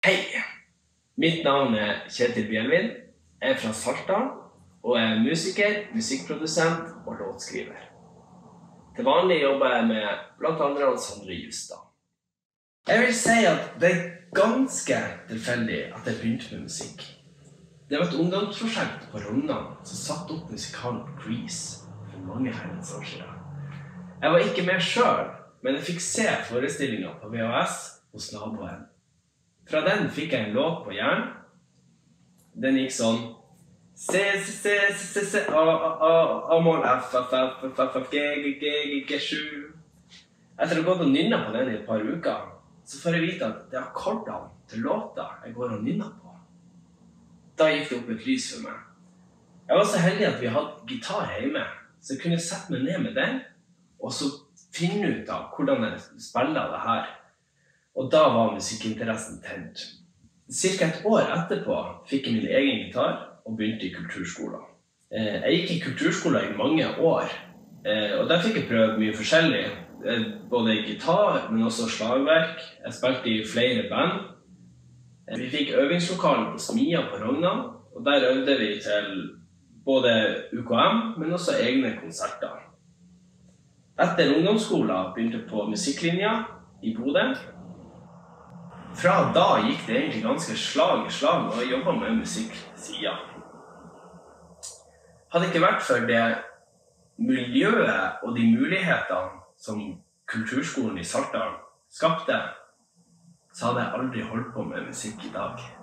Hei! Mitt navn er Kjetil Bjelvin. Jeg er fra Saltdal og er musiker, musikkprodusent og låtskriver. Til vanlig jobber jeg med bl.a. Sondre Justad. Jeg vil si at det er ganske tilfeldig at jeg begynte med musikk. Det var et ungdomsprosjekt på Rognan som satte opp musikalen Grease for mange herrens år siden. Jeg var ikke med sjøl, men jeg fikk se forestillinga på VHS hos naboen. Fra den fikk jeg en låt på hjernen. Den gikk sånn C, C, C, C, A, A, A, A-mål, F, F, F, F, F, F, G, G, G, G, G, 7. Etter å ha gått og nynna på den i et par uker, så får jeg vite at det er akkordene til låta jeg går og nynner på. Da gikk det opp et lys for meg. Jeg var så heldig at vi hadde gitar hjemme, så jeg kunne sette meg ned med den, og så finne ut av hvordan jeg spiller det her. Og da var musikkinteressen tent. Ca. et år etterpå fikk jeg min egen gitar og begynte i kulturskolen. Eh, Jeg gikk i kulturskolen i mange år, eh, og der fikk jeg prøvd mye forskjellig. Eh, Både gitar, men også slagverk. Jeg spilte i flere band. Vi fikk øvingslokale på Smia på Rognan, og der øvde vi til både UKM, men også egne konserter. Etter ungdomsskolen begynte jeg på musikklinja i Bodø. Fra da gikk det egentlig ganske slag i slag, og jobba med musikk sida. Hadde ikke vært for det miljøet og de mulighetene som kulturskolen i Saltdal skapte, så hadde jeg aldri holdt på med musikk i dag.